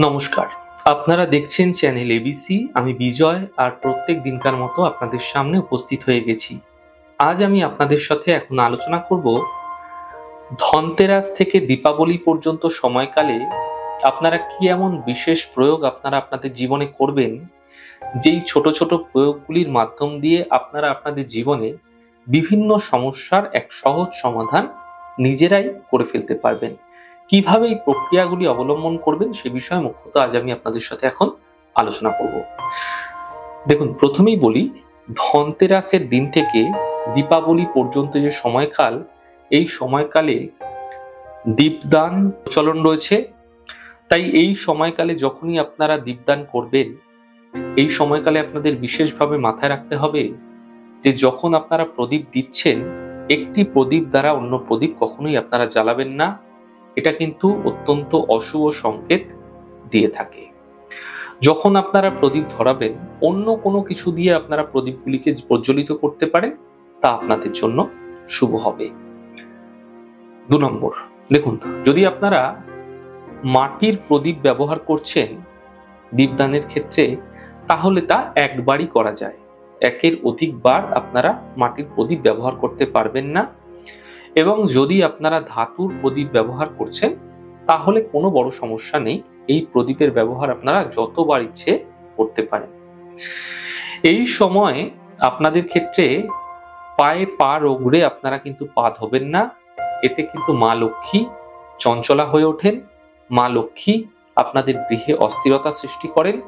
নমস্কার। আপনারা দেখছেন চ্যানেল এবিসি আমি বিজয় আর প্রত্যেক দিনকার মতো আপনাদের সামনে উপস্থিত হয়ে গেছি। আজ আমি আপনাদের সাথে এখন আলোচনা করব, ধনতেরাস থেকে দীপাবলি পর্যন্ত সময়কালে আপনারা কি এমন বিশেষ প্রয়োগ আপনারা আপনাদের জীবনে করবেন, যেই ছোট ছোট প্রয়োগগুলির মাধ্যম দিয়ে আপনারা আপনাদের জীবনে বিভিন্ন সমস্যার এক সহজ সমাধান নিজেরাই করে ফেলতে পারবেন? কীভাবে এই প্রক্রিয়াগুলি অবলম্বন করবেন সে বিষয়ে মুখ্যত আজ আমি আপনাদের সাথে এখন আলোচনা করব। দেখুন, প্রথমেই বলি, ধনতেরাসের দিন থেকে দীপাবলি পর্যন্ত যে সময়কাল, এই সময়কালে দীপদান প্রচলন রয়েছে। তাই এই সময়কালে যখনই আপনারা দীপদান করবেন, এই সময়কালে আপনাদের বিশেষভাবে মাথায় রাখতে হবে যে যখন আপনারা প্রদীপ দিচ্ছেন, একটি প্রদীপ দ্বারা অন্য প্রদীপ কখনোই আপনারা জ্বালাবেন না। এটা কিন্তু অত্যন্ত অশুভ সংকেত দিয়ে থাকে। যখন আপনারা প্রদীপ ধরাবেন, অন্য কোনো কিছু দিয়ে আপনারা প্রদীপগুলিকে প্রজ্বলিত করতে পারেন, তা আপনাদের জন্য শুভ হবে। দু নম্বর, দেখুন, যদি আপনারা মাটির প্রদীপ ব্যবহার করছেন দীপদানের ক্ষেত্রে, তাহলে তা একবারই করা যায়। একের অধিকবার আপনারা মাটির প্রদীপ ব্যবহার করতে পারবেন না। এবং যদি আপনারা ধাতুর প্রদীপ ব্যবহার করছেন, তাহলে কোনো বড় সমস্যা নেই। এই প্রদীপের ব্যবহার আপনারা যতবার ইচ্ছে করতে পারেন। এই সময় আপনাদের ক্ষেত্রে পায়ে পা রোগড়ে আপনারা কিন্তু পা ধোবেন না। এতে কিন্তু মা লক্ষ্মী চঞ্চলা হয়ে ওঠেন। মা লক্ষ্মী আপনাদের গৃহে অস্থিরতা সৃষ্টি করেন,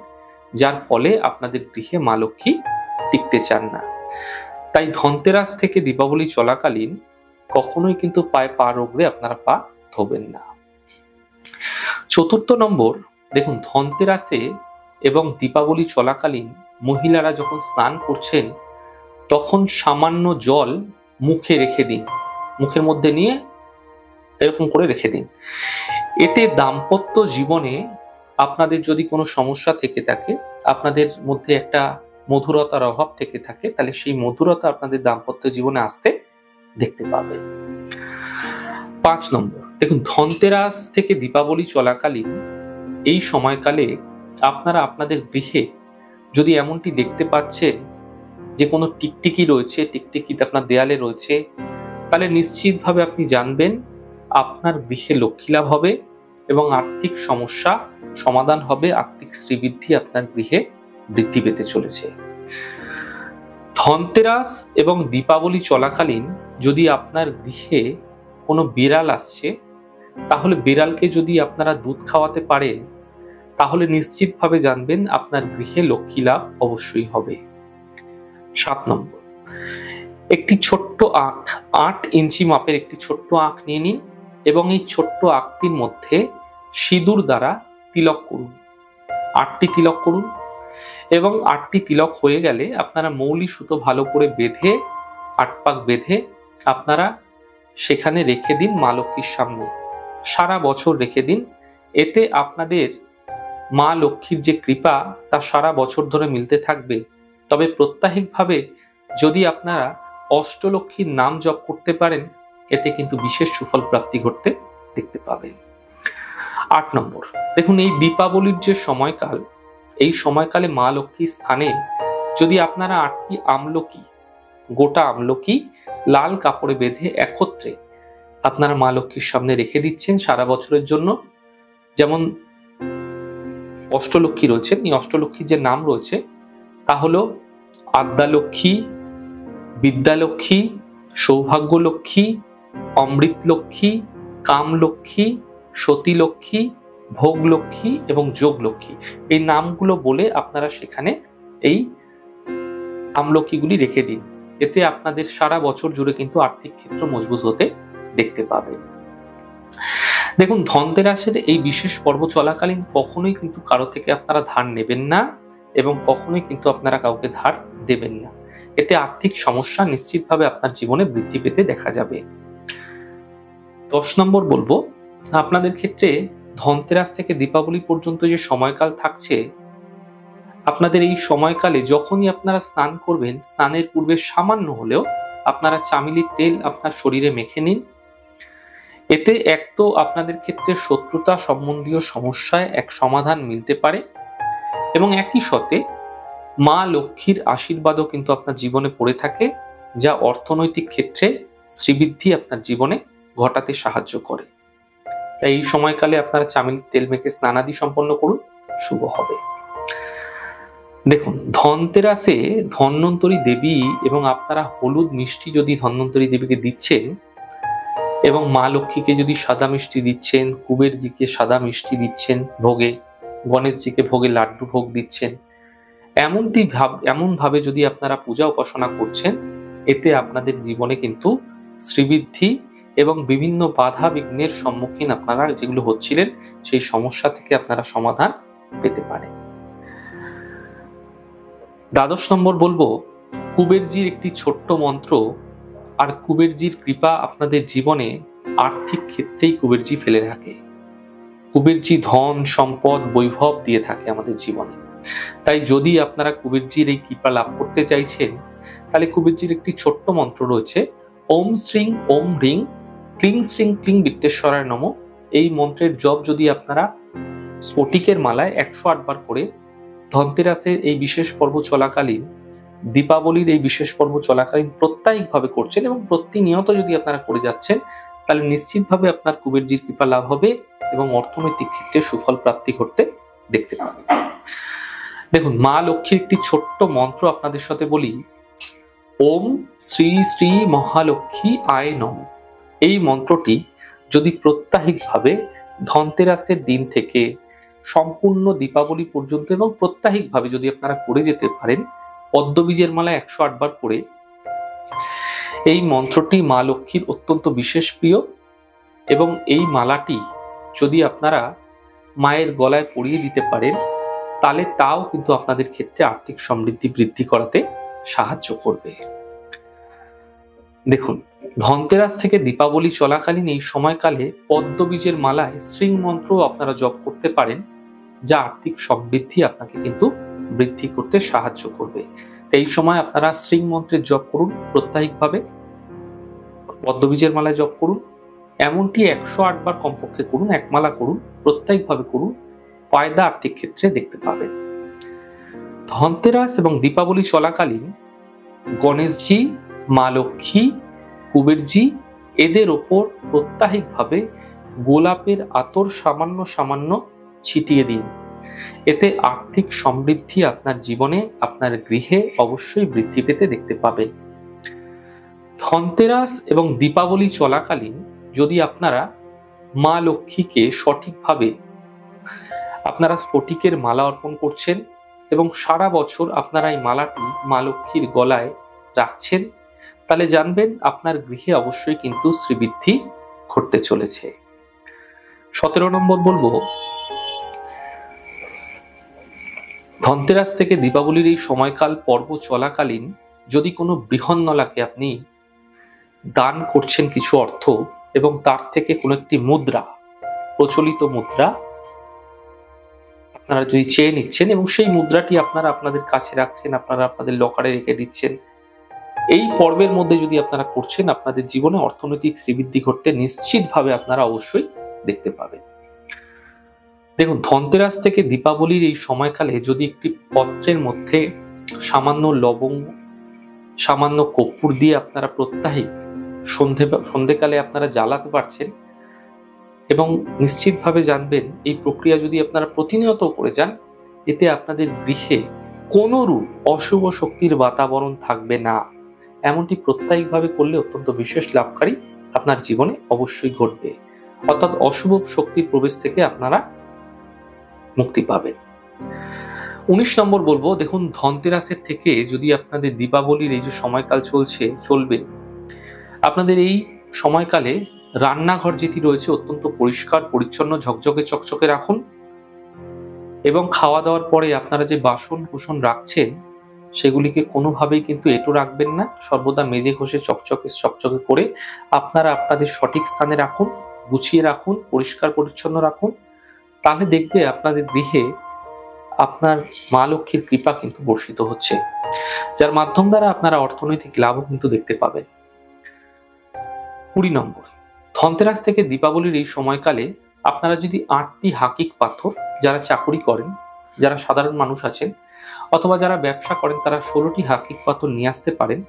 যার ফলে আপনাদের গৃহে মা লক্ষ্মী টিকতে চান না। তাই ধনতেরাস থেকে দীপাবলি চলাকালীন কখনোই কিন্তু পায়ে পা রোগড়ে আপনারা পা ধোবেন না। চতুর্থ নম্বর, দেখুন, ধনতেরাসে এবং দীপাবলি চলাকালীন মহিলারা যখন স্নান করছেন, তখন সামান্য জল মুখে রেখে দিন। মুখের মধ্যে নিয়ে এরকম করে রেখে দিন। এতে দাম্পত্য জীবনে আপনাদের যদি কোনো সমস্যা থেকে থাকে, আপনাদের মধ্যে একটা মধুরতার অভাব থেকে থাকে, তাহলে সেই মধুরতা আপনাদের দাম্পত্য জীবনে আসতে দেখতে পাবেন পাঁচ নম্বর, দেখুন, ধনতেরাস থেকে দীপাবলি চলাকালীন এই সময়কালে আপনারা আপনাদের গৃহে যদি এমনটি দেখতে পাচ্ছেন যে কোনো টিকটিকি রয়েছে টিকটিকিতে আপনার দেয়ালে রয়েছে, তাহলে নিশ্চিতভাবে আপনি জানবেন আপনার গৃহে লক্ষ্মী লাভ হবে এবং আর্থিক সমস্যা, সমাধান হবে, আর্থিক শ্রীবৃদ্ধি আপনার গৃহে বৃদ্ধি পেতে চলেছে। ধনতেরাস এবং দীপাবলি চলাকালীন যদি আপনার গৃহে কোনো বিড়াল আসছে, তাহলে বিড়ালকে যদি আপনারা দুধ খাওয়াতে পারেন, তাহলে নিশ্চিতভাবে জানবেন আপনার গৃহে লক্ষ্মী লাভ অবশ্যই হবে। সাত নম্বর। একটি ছোট্ট আখ, আট ইঞ্চি মাপের একটি ছোট্ট আখ নিয়ে নিন এবং এই ছোট্ট আখটির মধ্যে সিঁদুর দ্বারা তিলক করুন। আটটি তিলক করুন। এবং আটটি তিলক হয়ে গেলে আপনারা মৌলি সুতো ভালো করে বেঁধে আট পাক বেঁধে আপনারা সেখানে রেখে দিন মা লক্ষ্মীর সামনে। সারা বছর রেখে দিন। এতে আপনাদের মা লক্ষ্মীর যে কৃপা, তা সারা বছর ধরে মিলতে থাকবে। তবে প্রত্যাহিকভাবে যদি আপনারা অষ্টলক্ষ্মীর নাম জপ করতে পারেন, এতে কিন্তু বিশেষ সুফল প্রাপ্তি ঘটতে দেখতে পাবেন। আট নম্বর, দেখুন এই দীপাবলির যে সময়কাল এই সময়কালে মা লক্ষ্মীর স্থানে যদি আপনারা আটটি আমলকি, গোটা আমলকি লাল কাপড়ে বেঁধে একত্রে আপনারা মা লক্ষ্মীর সামনে রেখে দিচ্ছেন সারা বছরের জন্য, যেমন অষ্টলক্ষ্মী রয়েছেন এই অষ্টলক্ষ্মীর যে নাম রয়েছে, তা হলো আদ্যালক্ষ্মী, বিদ্যালক্ষ্মী, সৌভাগ্যলক্ষ্মী, অমৃতলক্ষ্মী, কামলক্ষ্মী, সতীলক্ষ্মী ভোগলক্ষ্মী এবং যোগলক্ষ্মী। এই নামগুলো বলে আপনারা সেখানে এই আমলকিগুলি রেখে দিন। এতে আপনাদের সারা বছর জুড়ে কিন্তু আর্থিক ক্ষেত্র মজবুত হতে দেখতে পাবেন। দেখুন, ধনতেরাসের এই বিশেষ পর্ব চলাকালীন কখনোই কিন্তু কারও থেকে আপনারা ধার নেবেন না এবং কখনোই কিন্তু আপনারা কাউকে ধার দেবেন না। এতে আর্থিক সমস্যা নিশ্চিতভাবে আপনার জীবনে বৃদ্ধি পেতে দেখা যাবে। দশ নম্বর বলব, আপনাদের ক্ষেত্রে ধনতেরাস থেকে দীপাবলি পর্যন্ত যে সময়কাল থাকছে, আপনাদের এই সময়কালে যখনই আপনারা স্নান করবেন, স্নানের পূর্বে সামান্য হলেও আপনারা চামিলির তেল আপনার শরীরে মেখে নিন। এতে এক তো আপনাদের ক্ষেত্রে শত্রুতা সম্বন্ধীয় সমস্যায় এক সমাধান মিলতে পারে এবং একই সাথে মা লক্ষ্মীর আশীর্বাদও কিন্তু আপনার জীবনে পড়ে থাকে, যা অর্থনৈতিক ক্ষেত্রে শ্রীবৃদ্ধি আপনার জীবনে ঘটাতে সাহায্য করে। তাই এই সময়কালে আপনারা চামেলির তেল মেখে স্নানাদি সম্পন্ন করুন, শুভ হবে। দেখুন, ধনতেরাসে ধন্বন্তরী দেবী এবং আপনারা হলুদ মিষ্টি যদি ধন্বন্তরী দেবীকে দিচ্ছেন এবং মা লক্ষ্মীকে যদি সাদা মিষ্টি দিচ্ছেন, কুবেরজিকে সাদা মিষ্টি দিচ্ছেন ভোগে, গণেশজিকে ভোগে লাড্ডু ভোগ দিচ্ছেন, এমনটি ভাব, এমনভাবে যদি আপনারা পূজা উপাসনা করছেন, এতে আপনাদের জীবনে কিন্তু শ্রীবৃদ্ধি এবং বিভিন্ন বাধা বিঘ্নের সম্মুখীন আপনারা যেগুলো হচ্ছিলেন, সেই সমস্যা থেকে আপনারা সমাধান পেতে পারেন। দ্বাদশ নম্বর বলব, কুবেরজির একটি ছোট্ট মন্ত্র, আর কুবেরজির কৃপা আপনাদের জীবনে আর্থিক ক্ষেত্রেই কুবেরজি ফেলে থাকে। কুবেরজি ধন, সম্পদ, বৈভব দিয়ে থাকে আমাদের জীবনে। তাই যদি আপনারা কুবেরজির এই কৃপা লাভ করতে চাইছেন, তাহলে কুবেরজির একটি ছোট্ট মন্ত্র রয়েছে, ওম শ্রিং, ওম রিং ক্লিং শ্রিং ক্লিং বিত্তেশ্বরায় নম। এই মন্ত্রের জপ যদি আপনারা স্ফটিকের মালায় একশো আটবার করে, ধনতেরাসের এই বিশেষ পর্ব চলাকালীন, দীপাবলির এই বিশেষ পর্ব চলাকালীন প্রত্যায়িকভাবে করছেন এবং প্রতিনিয়ত যদি আপনারা করে যাচ্ছেন, তাহলে নিশ্চিতভাবে আপনার কুবেরজির কৃপা লাভ হবে এবং অর্থনৈতিক ক্ষেত্রে সুফল প্রাপ্তি করতে দেখতে পাবেন। দেখুন, মা লক্ষ্মীর একটি ছোট্ট মন্ত্র আপনাদের সাথে বলি। ওম শ্রী শ্রী মহালক্ষ্মী আয় নম। এই মন্ত্রটি যদি প্রত্যাহিকভাবে ধনতেরাসের দিন থেকে সম্পূর্ণ দীপাবলি পর্যন্ত এবং প্রত্যাহিকভাবে যদি আপনারা করে যেতে পারেন, পদ্মবীজের মালা একশো আটবার করে এই মন্ত্রটি মা লক্ষ্মীর অত্যন্ত বিশেষ প্রিয় এবং এই মালাটি যদি আপনারা মায়ের গলায় পরিয়ে দিতে পারেন, তাহলে তাও কিন্তু আপনাদের ক্ষেত্রে আর্থিক সমৃদ্ধি বৃদ্ধি করাতে সাহায্য করবে। দেখুন, ধনতেরাস থেকে দীপাবলি চলাকালীন এই সময়কালে পদ্মবীজের মালায় শ্রীং মন্ত্র আপনারা জপ করতে পারেন, যা আর্থিক সমৃদ্ধি আপনাকে কিন্তু বৃদ্ধি করতে সাহায্য করবে। এই সময় আপনারা শ্রীং মন্ত্রের জপ করুন প্রত্যাহিকভাবে, পদ্মবীজের মালায় জপ করুন, এমনটি একশো আটবার কমপক্ষে করুন, এক মালা করুন, প্রত্যাহিকভাবে করুন, ফায়দা আর্থিক ক্ষেত্রে দেখতে পাবেন। ধনতেরাস এবং দীপাবলি চলাকালীন গণেশজি মা লক্ষ্মী, কুবেরজি এদের ওপর প্রত্যাহিকভাবে গোলাপের আতর সামান্য সামান্য ছিটিয়ে দিন। এতে আর্থিক সমৃদ্ধি আপনার জীবনে, আপনার গৃহে অবশ্যই বৃদ্ধি পেতে দেখতে পাবেন ধনতেরাস এবং দীপাবলি চলাকালীন যদি আপনারা মা লক্ষ্মীকে সঠিকভাবে আপনারা স্ফটিকের মালা অর্পণ করছেন এবং সারা বছর আপনারা এই মালাটি মা লক্ষ্মীর গলায় রাখছেন তাহলে জানবেন আপনার গৃহে অবশ্যই কিন্তু শ্রীবৃদ্ধি ঘটতে চলেছে। সতেরো নম্বর বলব, ধনতেরাস থেকে দীপাবলির এই সময়কাল পর্ব চলাকালীন যদি কোনো বৃহন্নলাকে আপনি দান করছেন কিছু অর্থ এবং তার থেকে কোনো একটি মুদ্রা, প্রচলিত মুদ্রা আপনারা যদি চেয়ে নিচ্ছেন এবং সেই মুদ্রাটি আপনারা আপনাদের কাছে রাখছেন, আপনারা আপনাদের লকারে রেখে দিচ্ছেন এই পর্বের মধ্যে যদি আপনারা করছেন, আপনাদের জীবনে অর্থনৈতিক শ্রীবৃদ্ধি ঘটতে নিশ্চিতভাবে আপনারা অবশ্যই দেখতে পাবেন। দেখুন, ধনতেরাস থেকে দীপাবলির এই সময়কালে যদি একটি পত্রের মধ্যে সামান্য লবঙ্গ, সামান্য কর্পূর দিয়ে আপনারা প্রত্যাহিক সন্ধে, সন্ধেকালে আপনারা জ্বালাতে পারছেন এবং নিশ্চিতভাবে জানবেন এই প্রক্রিয়া যদি আপনারা প্রতিনিয়ত করে যান, এতে আপনাদের গৃহে কোনো রূপ অশুভ শক্তির বাতাবরণ থাকবে না। এমনটি প্রত্যায়িকভাবে করলে অত্যন্ত বিশেষ লাভকারী আপনার জীবনে অবশ্যই ঘটবে। অর্থাৎ অশুভ শক্তির প্রবেশ থেকে আপনারা মুক্তি পাবেন। উনিশ নম্বর বলব, দেখুন, ধনতেরাসের থেকে যদি আপনাদের দীপাবলির এই যে সময়কাল চলছে, চলবে, আপনাদের এই সময়কালে রান্নাঘর যেটি রয়েছে অত্যন্ত পরিষ্কার, পরিচ্ছন্ন, ঝকঝকে, চকচকে রাখুন এবং খাওয়া দাওয়ার পরে আপনারা যে বাসন কুসন রাখছেন সেগুলিকে কোনোভাবেই কিন্তু এটো রাখবেন না। সর্বদা মেজে ঘষে চকচকে চকচকে করে আপনারা আপনাদের সঠিক স্থানে রাখুন, গুছিয়ে রাখুন, পরিষ্কার পরিচ্ছন্ন রাখুন। তাহলে দেখবে আপনাদের গৃহে আপনার মা লক্ষ্মীর কৃপা কিন্তু বর্ষিত হচ্ছে। যার মাধ্যম দ্বারা আপনারা অর্থনৈতিক লাভও কিন্তু দেখতে পাবেন। কুড়ি নম্বর, ধনতেরাস থেকে দীপাবলির এই সময়কালে আপনারা যদি আটটি হাকিক পাথর, যারা চাকুরি করেন, যারা সাধারণ মানুষ আছেন অথবা যারা ব্যবসা করেন, তারা ষোলোটি হাকিক পাথর নিয়ে আসতে পারেন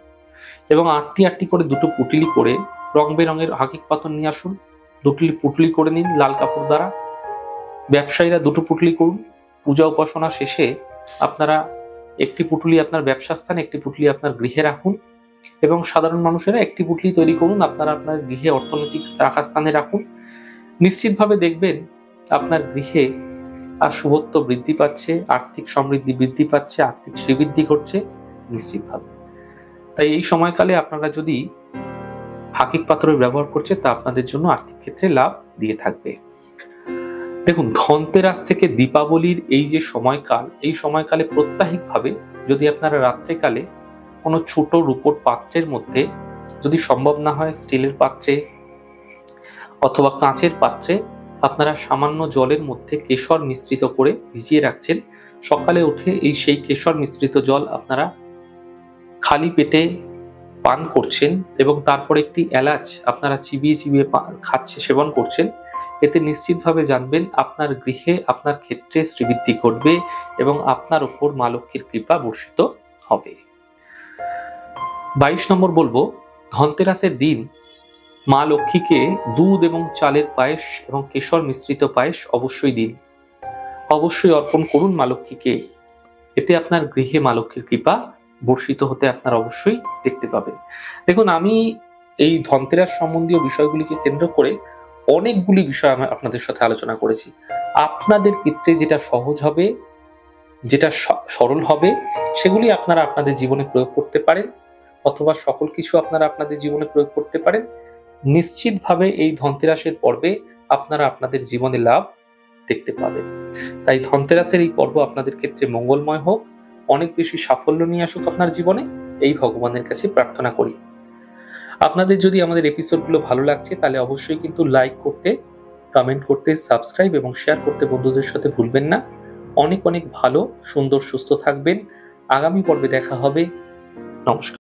এবং আটটি আটটি করে দুটো পুটলি করে রং বেরঙের হাকিক পাথর নিয়ে আসুন। দুটি পুটলি করে নিন লাল কাপড় দ্বারা। ব্যবসায়ীরা দুটো পুটলি করুন। পূজা উপাসনা শেষে আপনারা একটি পুটলি আপনার ব্যবসা স্থানে একটি পুটলি আপনার গৃহে রাখুন এবং সাধারণ মানুষেরা একটি পুটলি তৈরি করুন, আপনারা আপনার গৃহে অর্থনৈতিক রাখা স্থানে রাখুন। নিশ্চিতভাবে দেখবেন আপনার গৃহে আর শুভত্ব বৃদ্ধি পাচ্ছে, আর্থিক সমৃদ্ধি বৃদ্ধি পাচ্ছে, আর্থিক শ্রীবৃদ্ধি ঘটছে নিশ্চিতভাবে। তাই এই সময়কালে আপনারা যদি হাকিক পাত্র ব্যবহার করছে, তা আপনাদের জন্য আর্থিক ক্ষেত্রে লাভ দিয়ে থাকবে। দেখুন, ধনতেরাস থেকে দীপাবলির এই যে সময়কাল, এই সময়কালে প্রত্যাহিকভাবে যদি আপনারা রাত্রেকালে কোনো ছোট রূপোর পাত্রের মধ্যে যদি সম্ভব না হয়, স্টিলের পাত্রে অথবা কাঁচের পাত্রে আপনারা সামান্য জলের মধ্যে কেশর মিশ্রিত করে ভিজিয়ে রাখছেন। সকালে উঠে এই সেই কেশর মিশ্রিত জল আপনারা খালি পেটে পান করছেন এবং তারপর একটি এলাচ আপনারা চিবিয়ে চিবিয়ে খাচ্ছে, সেবন করছেন। এতে নিশ্চিতভাবে জানবেন আপনার গৃহে আপনার ক্ষেত্রে শ্রীবৃদ্ধি ঘটবে এবং আপনার উপর মা লক্ষ্মীর কৃপা বর্ষিত হবে। বাইশ নম্বর বলব, ধনতেরাসের দিন মা লক্ষ্মীকে দুধ এবং চালের পায়েস এবং কেশর মিশ্রিত পায়েস অবশ্যই দিন। অবশ্যই অর্পণ করুন মা লক্ষ্মীকে। এতে আপনার গৃহে মা লক্ষ্মীর কৃপা বর্ষিত হতে আপনার অবশ্যই দেখতে পাবেন দেখুন, আমি এই ধনতেরাস সম্বন্ধীয় বিষয়গুলিকে কেন্দ্র করে অনেকগুলি বিষয় আমি আপনাদের সাথে আলোচনা করেছি। আপনাদের ক্ষেত্রে যেটা সহজ হবে, যেটা সরল হবে, সেগুলি আপনারা আপনাদের জীবনে প্রয়োগ করতে পারেন, অথবা সকল কিছু আপনারা আপনাদের জীবনে প্রয়োগ করতে পারেন। নিশ্চিতভাবে এই ধনতেরাসের পর্বে আপনারা আপনাদের জীবনে লাভ দেখতে পাবেন। তাই ধনতেরাসের এই পর্ব আপনাদের ক্ষেত্রে মঙ্গলময় হোক, অনেক বেশি সাফল্য নিয়ে আসুক আপনার জীবনে, এই ভগবানের কাছে প্রার্থনা করি। আপনাদের যদি আমাদের এপিসোডগুলো ভালো লাগছে, তাহলে অবশ্যই কিন্তু লাইক করতে, কমেন্ট করতে, সাবস্ক্রাইব এবং শেয়ার করতে বন্ধুদের সাথে ভুলবেন না। অনেক অনেক ভালো, সুন্দর, সুস্থ থাকবেন। আগামী পর্বে দেখা হবে। নমস্কার।